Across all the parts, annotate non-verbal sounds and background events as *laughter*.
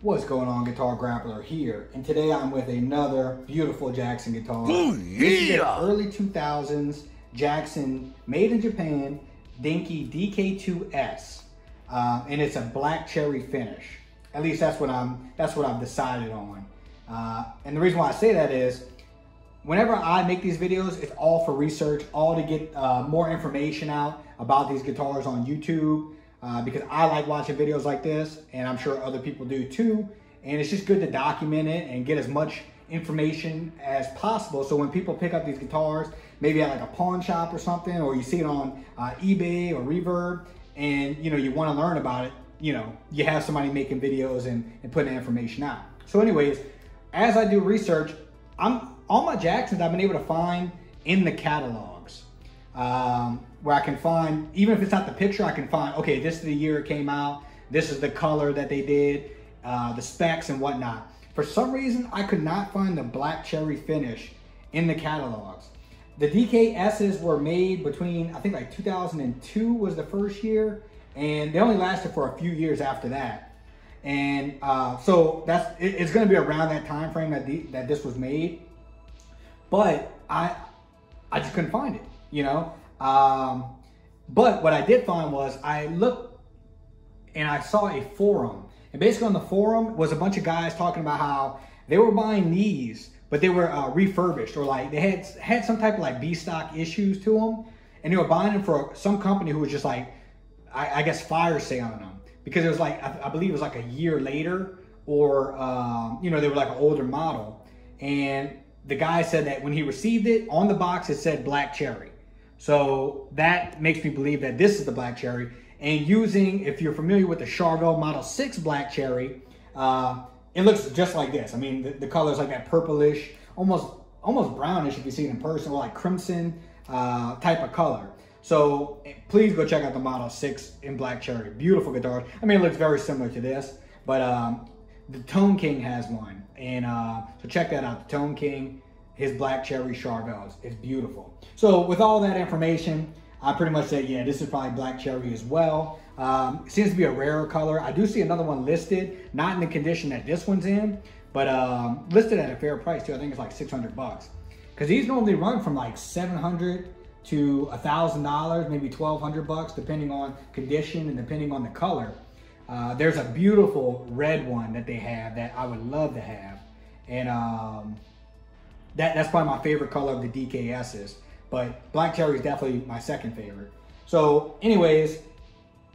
What's going on, Guitar Grappler here? And today I'm with another beautiful Jackson guitar. Oh, This is an yeah. early 2000s Jackson, made in Japan, Dinky DK2S. Uh, and it's a black cherry finish. At least that's what I'm. That's what I've decided on. Uh, and the reason why I say that is, whenever I make these videos, it's all for research, all to get uh, more information out about these guitars on YouTube. Uh, because I like watching videos like this, and I'm sure other people do too. And it's just good to document it and get as much information as possible. So when people pick up these guitars, maybe at like a pawn shop or something, or you see it on uh, eBay or Reverb, and you know you want to learn about it, you know you have somebody making videos and, and putting information out. So, anyways, as I do research, I'm all my Jacksons I've been able to find in the catalogs. Um, where I can find, even if it's not the picture, I can find, okay, this is the year it came out, this is the color that they did, uh, the specs and whatnot. For some reason, I could not find the black cherry finish in the catalogs. The DKSs were made between, I think like 2002 was the first year, and they only lasted for a few years after that. And uh, so that's it, it's going to be around that time frame that the, that this was made. But I I just couldn't find it, you know. Um, but what I did find was I looked and I saw a forum, and basically on the forum was a bunch of guys talking about how they were buying these, but they were uh, refurbished or like they had had some type of like B stock issues to them, and they were buying them for some company who was just like, I, I guess fire sailing them because it was like I, I believe it was like a year later, or um, you know they were like an older model, and the guy said that when he received it on the box it said black cherry. So that makes me believe that this is the black cherry. And using, if you're familiar with the Charvel Model 6 black cherry, uh, it looks just like this. I mean, the, the color is like that purplish, almost almost brownish if you see it in person, or like crimson uh, type of color. So eh, please go check out the Model 6 in black cherry. Beautiful guitar. I mean, it looks very similar to this, but um, the Tone King has one. And uh, so check that out. The Tone King, his black cherry Charvels. It's beautiful. So with all that information, I pretty much said, yeah, this is probably black cherry as well. Um, seems to be a rarer color. I do see another one listed, not in the condition that this one's in, but um, listed at a fair price too. I think it's like 600 bucks. Because these normally run from like 700 to a thousand dollars, maybe 1200 bucks, depending on condition and depending on the color. Uh, there's a beautiful red one that they have that I would love to have. And um, that, that's probably my favorite color of the DKSs. But black cherry is definitely my second favorite. So anyways,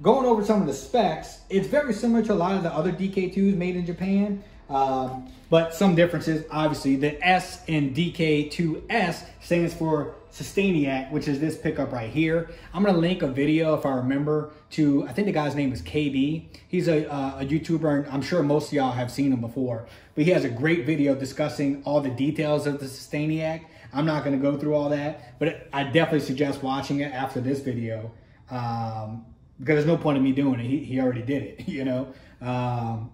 going over some of the specs, it's very similar to a lot of the other DK2s made in Japan. Um, but some differences, obviously, the S in DK2S stands for Sustainiac, which is this pickup right here. I'm gonna link a video, if I remember, to, I think the guy's name is KB. He's a, uh, a YouTuber, and I'm sure most of y'all have seen him before. But he has a great video discussing all the details of the Sustainiac. I'm not gonna go through all that, but I definitely suggest watching it after this video. Um, because there's no point in me doing it. He, he already did it, *laughs* you know? Um,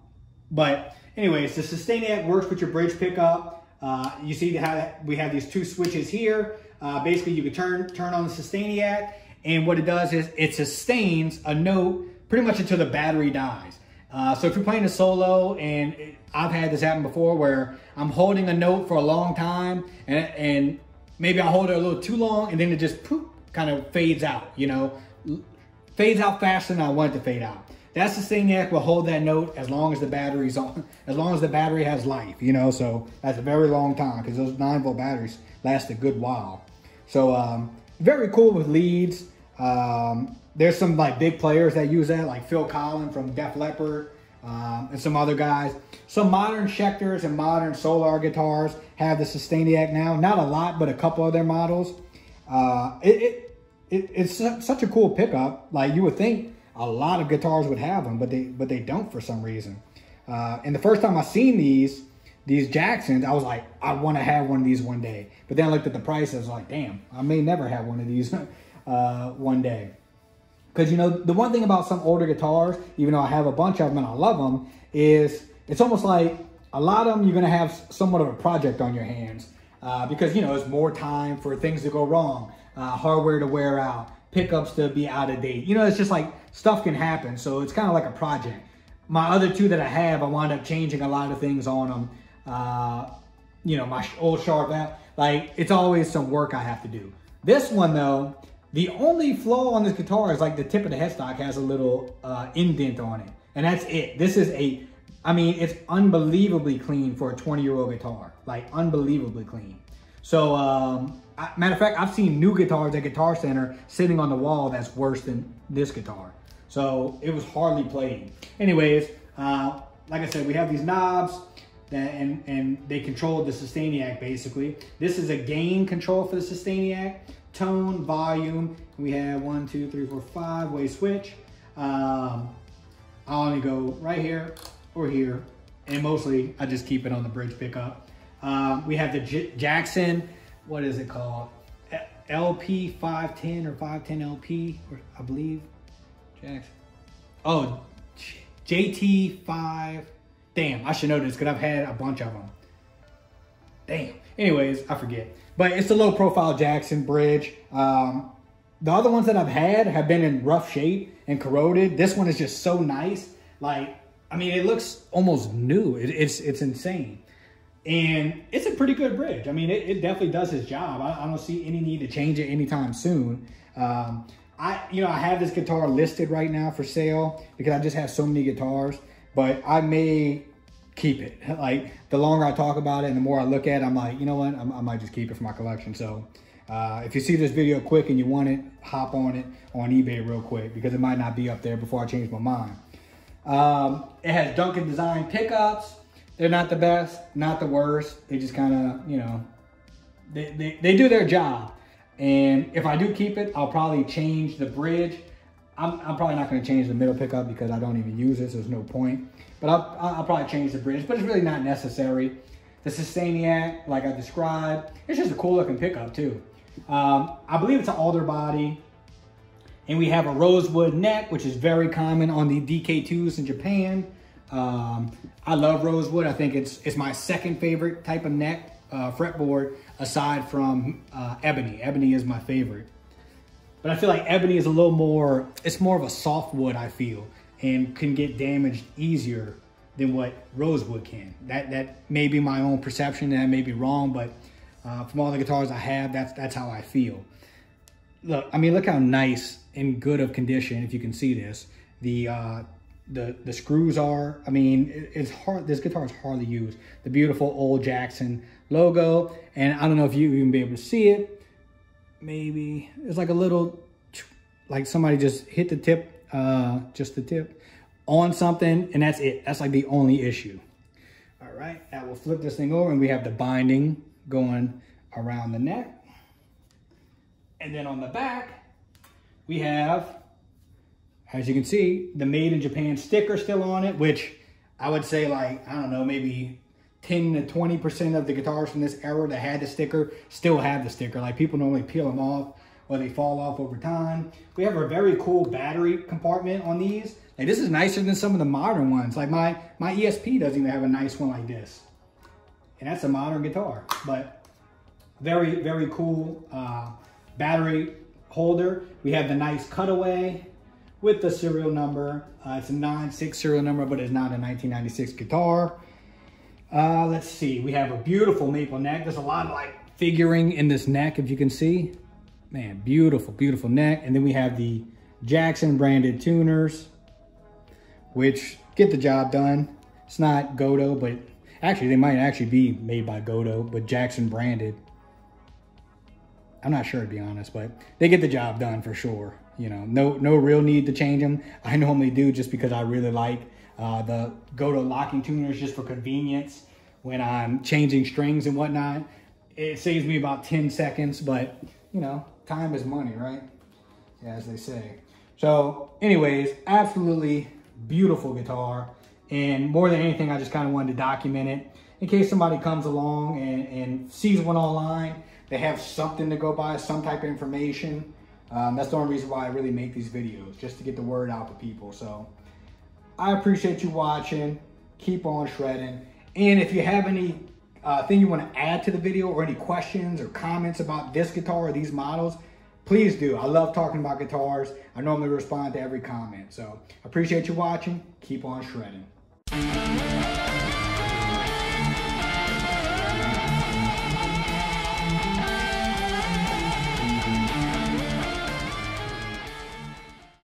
but anyways, the Sustainiac works with your bridge pickup. Uh, you see how we have these two switches here. Uh, basically, you can turn turn on the Sustainiac, and what it does is it sustains a note pretty much until the battery dies. Uh, so if you're playing a solo, and I've had this happen before, where I'm holding a note for a long time, and, and maybe I hold it a little too long, and then it just poof, kind of fades out. You know, fades out faster than I want it to fade out. That's the Sustainiac will hold that note as long as the battery's on, as long as the battery has life, you know, so that's a very long time because those 9 volt batteries last a good while. So, um, very cool with leads. Um, there's some like big players that use that, like Phil Collen from Def Leppard um, and some other guys. Some modern Schecters and modern Solar guitars have the Sustainiac now. Not a lot, but a couple of their models. Uh, it, it, it, it's su- such a cool pickup. Like you would think a lot of guitars would have them, but they but they don't for some reason. Uh, and the first time I seen these these Jacksons, I was like, I want to have one of these one day. But then I looked at the price, I was like, damn, I may never have one of these *laughs* uh, one day. Because you know the one thing about some older guitars, even though I have a bunch of them and I love them, is it's almost like a lot of them you're gonna have somewhat of a project on your hands uh, because you know it's more time for things to go wrong, uh, hardware to wear out, pickups to be out of date. You know, it's just like stuff can happen, so it's kind of like a project. my other two that I have, I wound up changing a lot of things on them. Uh, you know, my old Charvel. Like, it's always some work I have to do. This one, though, the only flaw on this guitar is like the tip of the headstock has a little uh, indent on it. And that's it. This is a, I mean, it's unbelievably clean for a 20 year old guitar. Like, unbelievably clean. So, um, I, matter of fact, I've seen new guitars at Guitar Center sitting on the wall that's worse than this guitar. So it was hardly played. Anyways, uh, like I said, we have these knobs that, and, and they control the Sustainiac basically. This is a gain control for the Sustainiac, tone, volume. We have one, two, three, four, five way switch. Um, I only go right here or here. And mostly I just keep it on the bridge pickup. Um, we have the J Jackson, what is it called? LP 510 or 510 LP, I believe. Jackson. Oh, JT5. Damn, I should know this because I've had a bunch of them. Damn. Anyways, I forget. But it's a low profile Jackson bridge. Um, the other ones that I've had have been in rough shape and corroded. This one is just so nice. Like, I mean, it looks almost new. It, it's it's insane. And it's a pretty good bridge. I mean, it, it definitely does its job. I, I, don't see any need to change it anytime soon. Um, I, you know, I have this guitar listed right now for sale because I just have so many guitars, but I may keep it. *laughs* Like the longer I talk about it and the more I look at it, I'm like, you know what? I'm, i might just keep it for my collection. So uh, if you see this video quick and you want it, hop on it on eBay real quick because it might not be up there before I change my mind. Um, it has Duncan Design pickups. They're not the best, not the worst. They just kind of, you know, they, they, they do their job. And if I do keep it, I'll probably change the bridge. I'm, I'm probably not gonna change the middle pickup because I don't even use it, so there's no point. But I'll, I'll probably change the bridge, but it's really not necessary. The Sustainiac, like I described, it's just a cool looking pickup too. Um, I believe it's an alder body. And we have a rosewood neck, which is very common on the DK2s in Japan. Um, I love rosewood. I think it's it's my second favorite type of neck uh, fretboard aside from uh, ebony. Ebony is my favorite. But I feel like ebony is a little more, it's more of a soft wood, I feel, and can get damaged easier than what rosewood can. That that may be my own perception, that may be wrong, but uh, from all the guitars I have, that's that's how I feel. Look, I mean, look how nice and good of condition, if you can see this. The uh, the the screws are. I mean, it, it's hard. This guitar is hardly used. The beautiful old Jackson logo, and I don't know if you even be able to see it. Maybe it's like a little, like somebody just hit the tip, uh, just the tip, on something, and that's it. That's like the only issue. All right, now we'll flip this thing over, and we have the binding going around the neck. And then on the back, we have as you can see, the made in Japan sticker still on it, which I would say like, I don't know, maybe 10 to 20% of the guitars from this era that had the sticker still have the sticker. Like people normally peel them off or they fall off over time. We have a very cool battery compartment on these. Like this is nicer than some of the modern ones. Like my, my ESP doesn't even have a nice one like this. And that's a modern guitar, but very, very cool uh, battery holder. We have the nice cutaway with the serial number. Uh, it's a 9-6 serial number, but it's not a 1996 guitar. Uh, let's see, we have a beautiful maple neck. There's a lot of like figuring in this neck, if you can see. Man, beautiful, beautiful neck. And then we have the Jackson branded tuners, which get the job done. It's not Gotoh, but actually they might actually be made by Gotoh, but Jackson branded. I'm not sure to be honest, but they get the job done for sure. You know, no no real need to change them. I normally do just because I really like uh, the Gotoh locking tuners just for convenience when I'm changing strings and whatnot. It saves me about 10 seconds, but you know, time is money, right? As they say. So anyways, absolutely beautiful guitar. And more than anything, I just kind of wanted to document it in case somebody comes along and, and sees one online. They have something to go by, some type of information. Um, that's the only reason why I really make these videos, just to get the word out to people. So I appreciate you watching. Keep on shredding. And if you have any uh, thing you want to add to the video or any questions or comments about this guitar or these models, please do. I love talking about guitars. I normally respond to every comment. So appreciate you watching. Keep on shredding.